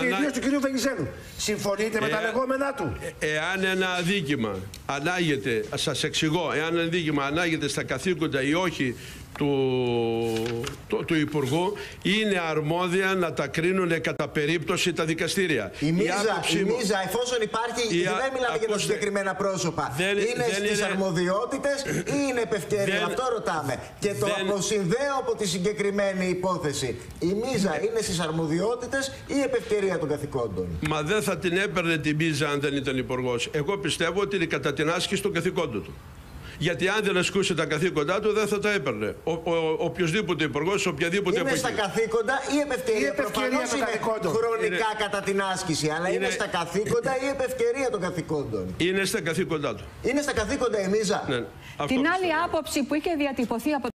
και ανα- ιδίω του κ. Βενιζέλου. Συμφωνείτε με τα Ε, λεγόμενά του. Ε, Εάν ένα αδίκημα ανάγεται, σας εξηγώ, εάν ένα αδίκημα ανάγεται στα καθήκοντα ή όχι του, του, του Υπουργού, είναι αρμόδια να τα κρίνουν κατά περίπτωση τα δικαστήρια. Η μίζα, άποψή η μου- μίζα, εφόσον υπάρχει, Η δεν α- μιλάμε για τα ακούστε, συγκεκριμένα πρόσωπα. δεν- είναι δεν στις είναι- αρμοδιότητες ή είναι επευκαιρία; Δεν- Αυτό ρωτάμε. Και το δεν- αποσυνδέω από τη συγκεκριμένη υπόθεση. Η μίζα είναι στις αρμοδιότητες ή επευκαιρία των καθηκόντων; Μα δεν θα την έπαιρνε την πίζα αν δεν ήταν υπουργός. Εγώ πιστεύω ότι είναι κατά την άσκηση των καθηκόντων του. Γιατί αν δεν ασκούσε τα καθήκοντά του, δεν θα τα έπαιρνε. Ο, ο, οποιοδήποτε υπουργός, σε οποιαδήποτε Είναι στα εποχή. καθήκοντα ή επευκαιρία. Ή επευκαιρία Προφανώς των είναι καθηκόντων. χρονικά Είναι- κατά την άσκηση, αλλά είναι, Είναι- στα καθήκοντα ή επευκαιρία των καθηκόντων. Είναι στα καθήκοντά του. Είναι στα καθήκοντα η μίζα. Ναι, αυτό Την πιστεύω. άλλη άποψη που είχε διατυπωθεί από